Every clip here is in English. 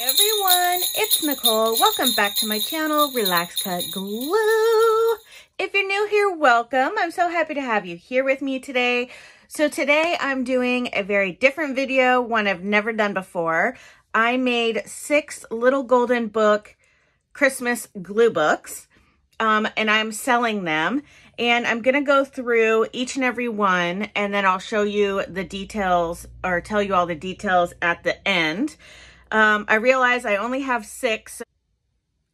Everyone, it's Nicole. Welcome back to my channel, Relax Cut Glue. If you're new here, welcome. I'm so happy to have you here with me today. So today I'm doing a very different video, one I've never done before. I made six little golden book Christmas glue books um, and I'm selling them. And I'm going to go through each and every one and then I'll show you the details or tell you all the details at the end. Um, I realize I only have six.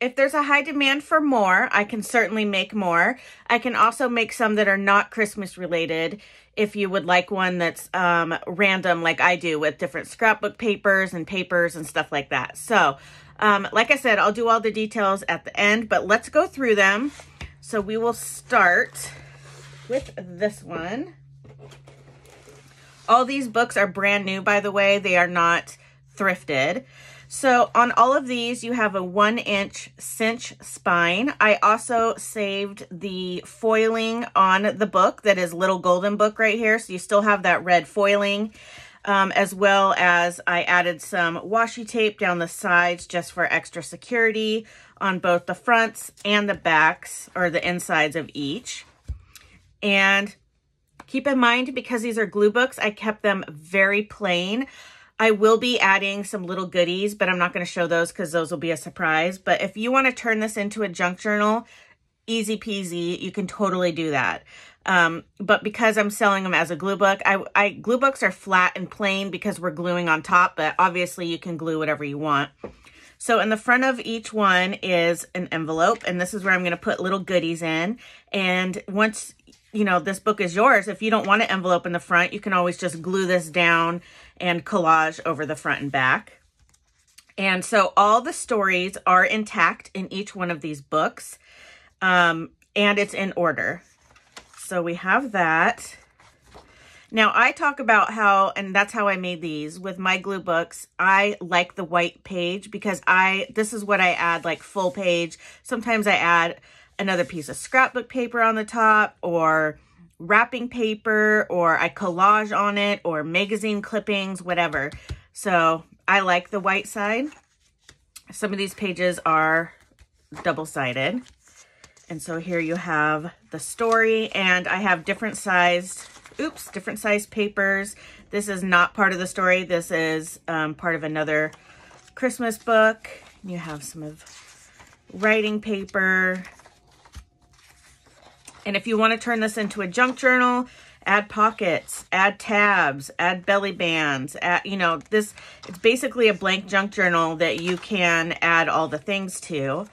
If there's a high demand for more, I can certainly make more. I can also make some that are not Christmas related if you would like one that's um, random like I do with different scrapbook papers and papers and stuff like that. So, um, like I said, I'll do all the details at the end, but let's go through them. So we will start with this one. All these books are brand new, by the way. They are not thrifted. So on all of these, you have a one inch cinch spine. I also saved the foiling on the book that is little golden book right here. So you still have that red foiling. Um, as well as I added some washi tape down the sides just for extra security on both the fronts and the backs or the insides of each. And keep in mind, because these are glue books, I kept them very plain. I will be adding some little goodies, but I'm not going to show those because those will be a surprise. But if you want to turn this into a junk journal, easy peasy, you can totally do that. Um, but because I'm selling them as a glue book, I, I glue books are flat and plain because we're gluing on top, but obviously you can glue whatever you want. So in the front of each one is an envelope, and this is where I'm going to put little goodies in. And once, you know, this book is yours, if you don't want an envelope in the front, you can always just glue this down and collage over the front and back. And so all the stories are intact in each one of these books, um, and it's in order. So we have that. Now I talk about how, and that's how I made these with my glue books. I like the white page because I, this is what I add like full page. Sometimes I add another piece of scrapbook paper on the top or wrapping paper or I collage on it or magazine clippings, whatever. So I like the white side. Some of these pages are double-sided. And so here you have the story and I have different sized, oops, different sized papers. This is not part of the story. This is um, part of another Christmas book. You have some of writing paper, and if you want to turn this into a junk journal, add pockets, add tabs, add belly bands, add, you know, this, it's basically a blank junk journal that you can add all the things to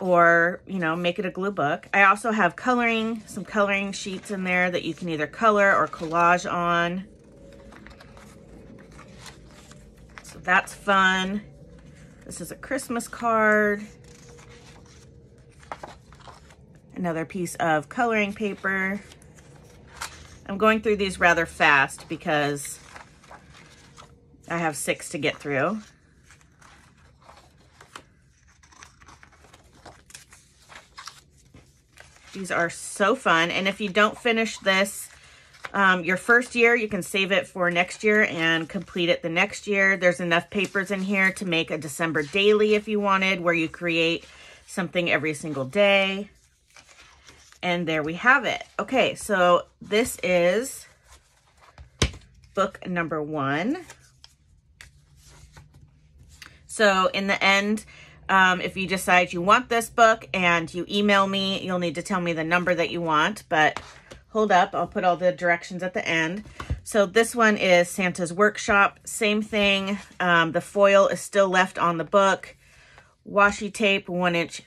or, you know, make it a glue book. I also have coloring, some coloring sheets in there that you can either color or collage on. So that's fun. This is a Christmas card another piece of coloring paper. I'm going through these rather fast because I have six to get through. These are so fun. And if you don't finish this um, your first year, you can save it for next year and complete it the next year. There's enough papers in here to make a December daily if you wanted, where you create something every single day. And there we have it. Okay, so this is book number one. So in the end, um, if you decide you want this book and you email me, you'll need to tell me the number that you want. But hold up, I'll put all the directions at the end. So this one is Santa's Workshop. Same thing. Um, the foil is still left on the book. Washi tape, one inch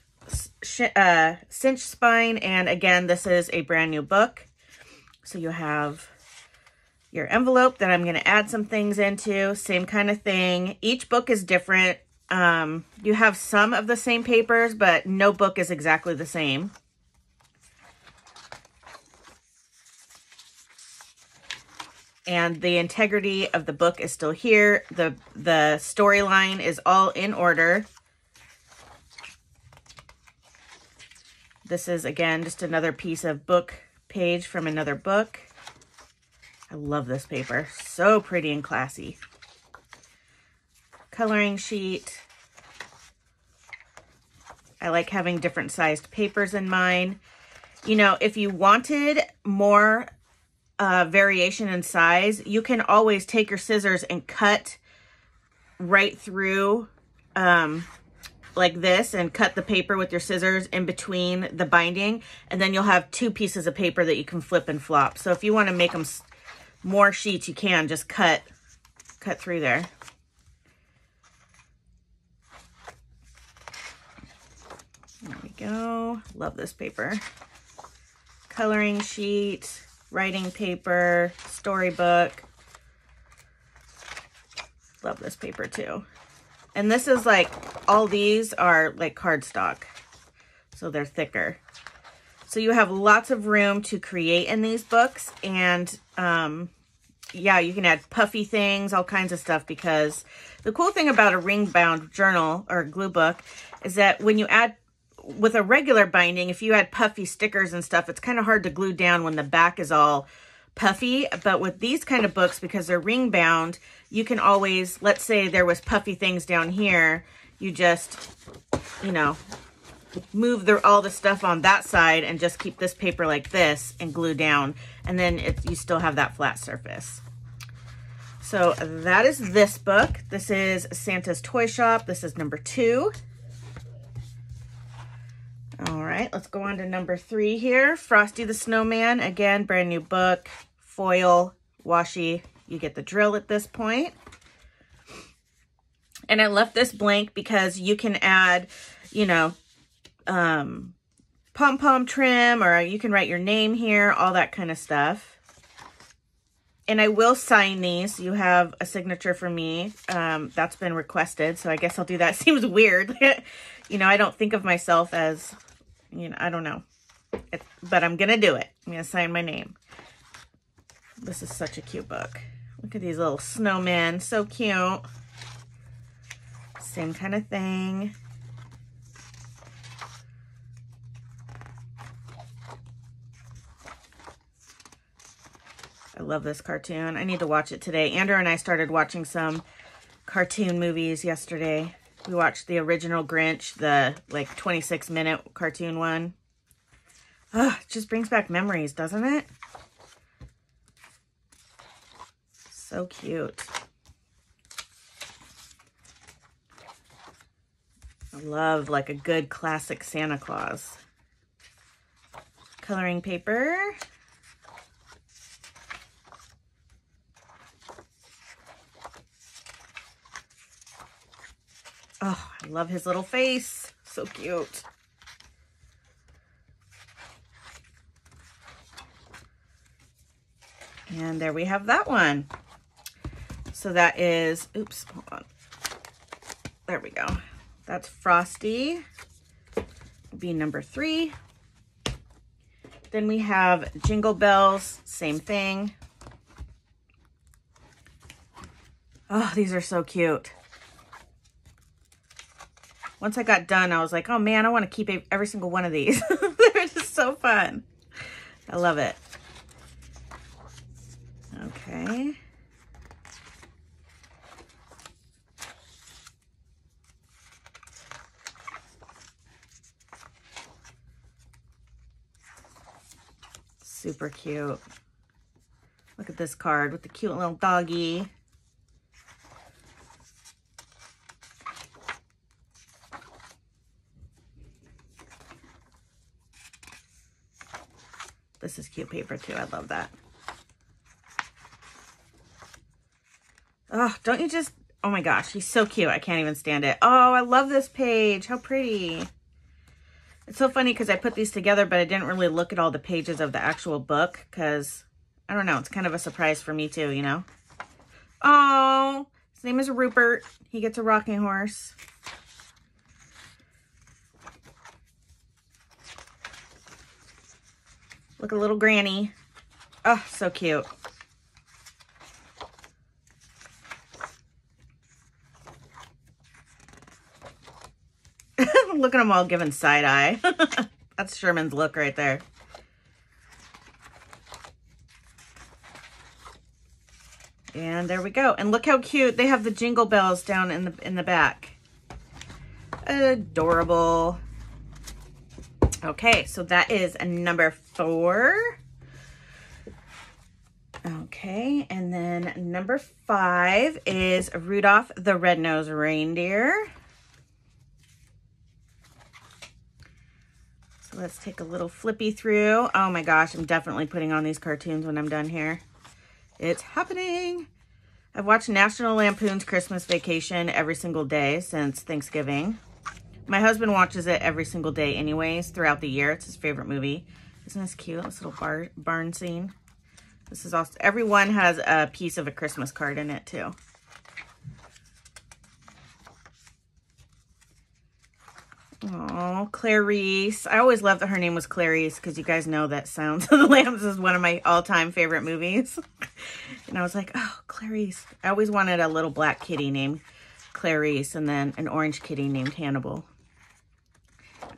uh, cinch spine. And again, this is a brand new book. So you have your envelope that I'm going to add some things into. Same kind of thing. Each book is different. Um, you have some of the same papers, but no book is exactly the same. And the integrity of the book is still here. The, the storyline is all in order. This is, again, just another piece of book page from another book. I love this paper. So pretty and classy. Coloring sheet. I like having different sized papers in mine. You know, if you wanted more uh, variation in size, you can always take your scissors and cut right through um, like this and cut the paper with your scissors in between the binding. And then you'll have two pieces of paper that you can flip and flop. So if you want to make them more sheets, you can just cut, cut through there. There we go. Love this paper. Coloring sheet, writing paper, storybook. Love this paper too. And this is like, all these are like cardstock. So they're thicker. So you have lots of room to create in these books. And um, yeah, you can add puffy things, all kinds of stuff. Because the cool thing about a ring bound journal or glue book is that when you add with a regular binding, if you add puffy stickers and stuff, it's kind of hard to glue down when the back is all puffy. But with these kind of books, because they're ring bound, you can always, let's say there was puffy things down here, you just, you know, move the, all the stuff on that side and just keep this paper like this and glue down. And then it, you still have that flat surface. So that is this book. This is Santa's Toy Shop. This is number two. All right, let's go on to number three here. Frosty the Snowman. Again, brand new book. Foil, washi. You get the drill at this point. And I left this blank because you can add, you know, um, pom-pom trim or you can write your name here, all that kind of stuff. And I will sign these. You have a signature for me. Um, that's been requested, so I guess I'll do that. Seems weird. you know, I don't think of myself as you know, I don't know. It, but I'm going to do it. I'm going to sign my name. This is such a cute book. Look at these little snowmen. So cute. Same kind of thing. I love this cartoon. I need to watch it today. Andrew and I started watching some cartoon movies yesterday. We watched the original Grinch, the like 26 minute cartoon one. Ugh, it just brings back memories, doesn't it? So cute. I love like a good classic Santa Claus. Coloring paper. Oh, I love his little face. So cute. And there we have that one. So that is, oops, hold on. There we go. That's Frosty, be number three. Then we have Jingle Bells, same thing. Oh, these are so cute once I got done, I was like, oh man, I want to keep every single one of these. They're just so fun. I love it. Okay. Super cute. Look at this card with the cute little doggy. This is paper too. I love that. Oh, don't you just... Oh my gosh, he's so cute. I can't even stand it. Oh, I love this page. How pretty. It's so funny because I put these together, but I didn't really look at all the pages of the actual book because, I don't know, it's kind of a surprise for me too, you know? Oh, his name is Rupert. He gets a rocking horse. Look, a little granny. Oh, so cute. look at them all giving side eye. That's Sherman's look right there. And there we go. And look how cute. They have the jingle bells down in the in the back. Adorable. Okay, so that is number four. Okay, and then number five is Rudolph the Red-Nosed Reindeer. So let's take a little flippy through. Oh my gosh, I'm definitely putting on these cartoons when I'm done here. It's happening. I've watched National Lampoon's Christmas Vacation every single day since Thanksgiving. My husband watches it every single day anyways throughout the year. It's his favorite movie. Isn't this cute? This little bar, barn scene. This is also, everyone has a piece of a Christmas card in it too. Oh, Clarice. I always loved that her name was Clarice because you guys know that Sounds of the Lambs is one of my all-time favorite movies. and I was like, oh, Clarice. I always wanted a little black kitty named Clarice and then an orange kitty named Hannibal.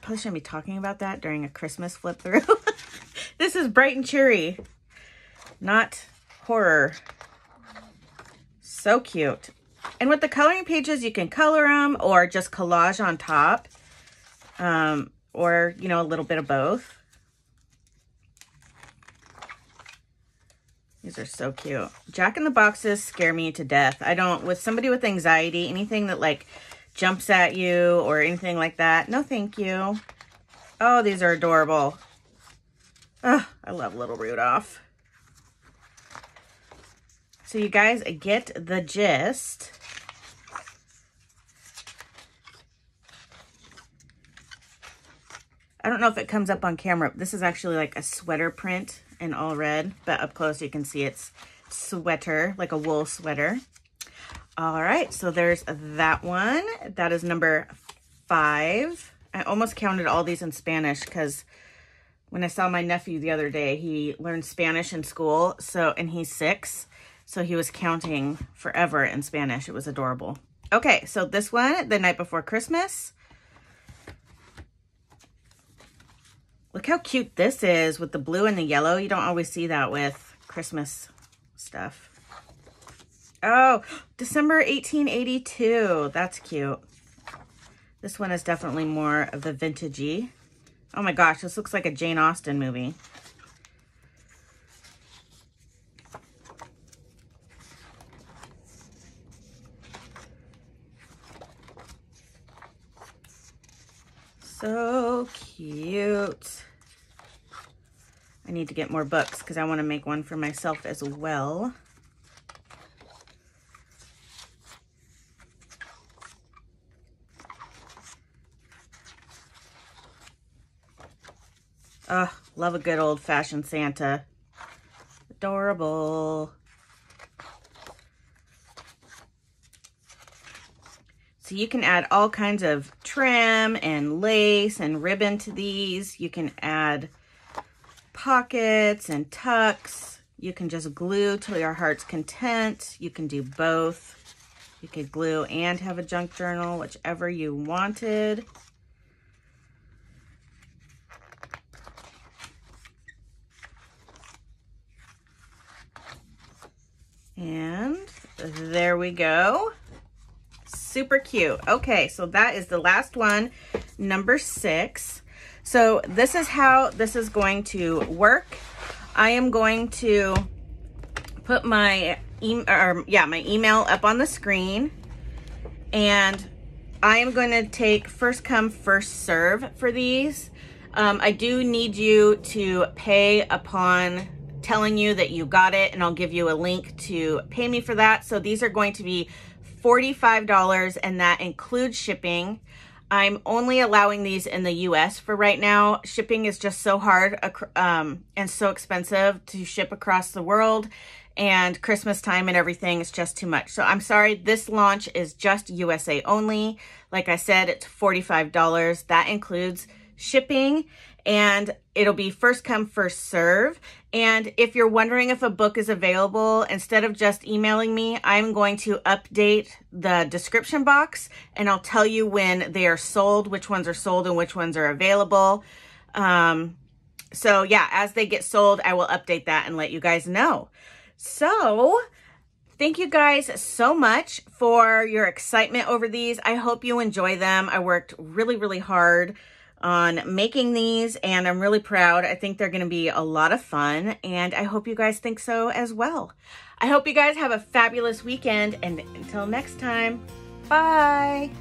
Probably shouldn't be talking about that during a Christmas flip through. this is bright and cheery, not horror. So cute. And with the coloring pages, you can color them or just collage on top um, or, you know, a little bit of both. These are so cute. Jack in the Boxes scare me to death. I don't, with somebody with anxiety, anything that like jumps at you or anything like that, no thank you. Oh, these are adorable. Oh, I love little Rudolph. So you guys get the gist. I don't know if it comes up on camera. This is actually like a sweater print in all red, but up close you can see it's sweater, like a wool sweater. All right, so there's that one. That is number five. I almost counted all these in Spanish because when I saw my nephew the other day, he learned Spanish in school, so and he's six, so he was counting forever in Spanish. It was adorable. Okay, so this one, The Night Before Christmas. Look how cute this is with the blue and the yellow. You don't always see that with Christmas stuff. Oh, December 1882. That's cute. This one is definitely more of the vintagey. Oh my gosh, this looks like a Jane Austen movie. So cute. I need to get more books because I want to make one for myself as well. Love a good old-fashioned Santa. Adorable. So you can add all kinds of trim and lace and ribbon to these. You can add pockets and tucks. You can just glue till your heart's content. You can do both. You could glue and have a junk journal, whichever you wanted. And there we go. Super cute. Okay, so that is the last one, number six. So this is how this is going to work. I am going to put my or yeah, my email up on the screen and I am going to take first come first serve for these. Um, I do need you to pay upon telling you that you got it and I'll give you a link to pay me for that. So these are going to be $45 and that includes shipping. I'm only allowing these in the US for right now. Shipping is just so hard um, and so expensive to ship across the world and Christmas time and everything is just too much. So I'm sorry, this launch is just USA only. Like I said, it's $45. That includes shipping and it'll be first come, first serve. And if you're wondering if a book is available, instead of just emailing me, I'm going to update the description box and I'll tell you when they are sold, which ones are sold and which ones are available. Um, so yeah, as they get sold, I will update that and let you guys know. So thank you guys so much for your excitement over these. I hope you enjoy them. I worked really, really hard on making these and I'm really proud. I think they're going to be a lot of fun and I hope you guys think so as well. I hope you guys have a fabulous weekend and until next time, bye!